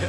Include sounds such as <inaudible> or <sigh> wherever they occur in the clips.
<laughs>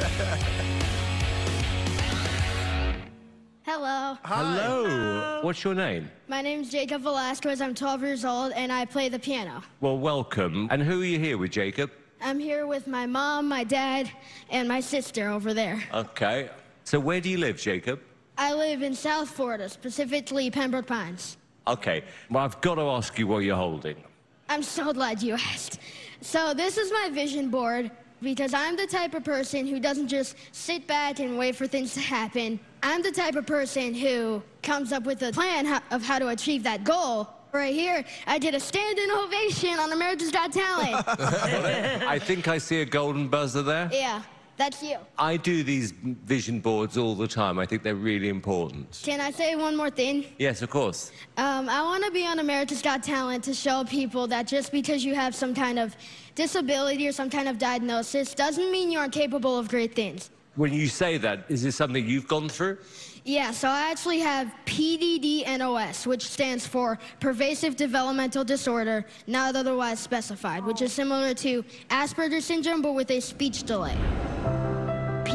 Hello. Hello. What's your name? My name's Jacob Velazquez. I'm 12 years old and I play the piano. Well, welcome. And who are you here with, Jacob? I'm here with my mom, my dad, and my sister over there. Okay. So where do you live, Jacob? I live in South Florida, specifically Pembroke Pines. Okay. Well, I've got to ask you what you're holding. I'm so glad you asked. So this is my vision board because I'm the type of person who doesn't just sit back and wait for things to happen. I'm the type of person who comes up with a plan of how to achieve that goal. Right here, I did a standing ovation on America's Got Talent. <laughs> I think I see a golden buzzer there. Yeah. That's you. I do these vision boards all the time. I think they're really important. Can I say one more thing? Yes, of course. Um, I want to be on America's Got Talent to show people that just because you have some kind of disability or some kind of diagnosis doesn't mean you aren't capable of great things. When you say that, is this something you've gone through? Yeah, so I actually have PDD-NOS, which stands for Pervasive Developmental Disorder, not otherwise specified, which is similar to Asperger's syndrome, but with a speech delay.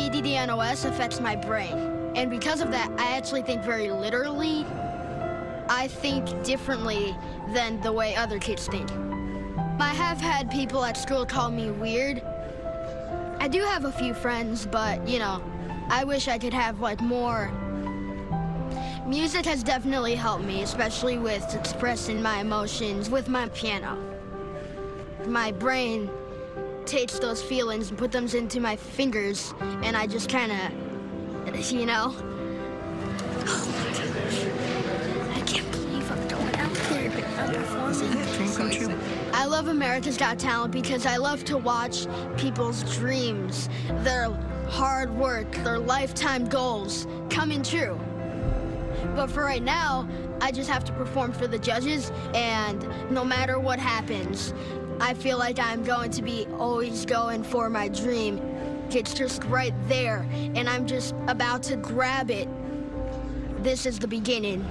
PDD-NOS affects my brain, and because of that, I actually think very literally. I think differently than the way other kids think. I have had people at school call me weird. I do have a few friends, but, you know, I wish I could have, like, more Music has definitely helped me, especially with expressing my emotions with my piano. My brain takes those feelings and put them into my fingers, and I just kind of, you know. Oh. I can't believe I'm going out there performing. I love America's Got Talent because I love to watch people's dreams, their hard work, their lifetime goals coming true. But for right now, I just have to perform for the judges, and no matter what happens, I feel like I'm going to be always going for my dream. It's just right there, and I'm just about to grab it. This is the beginning.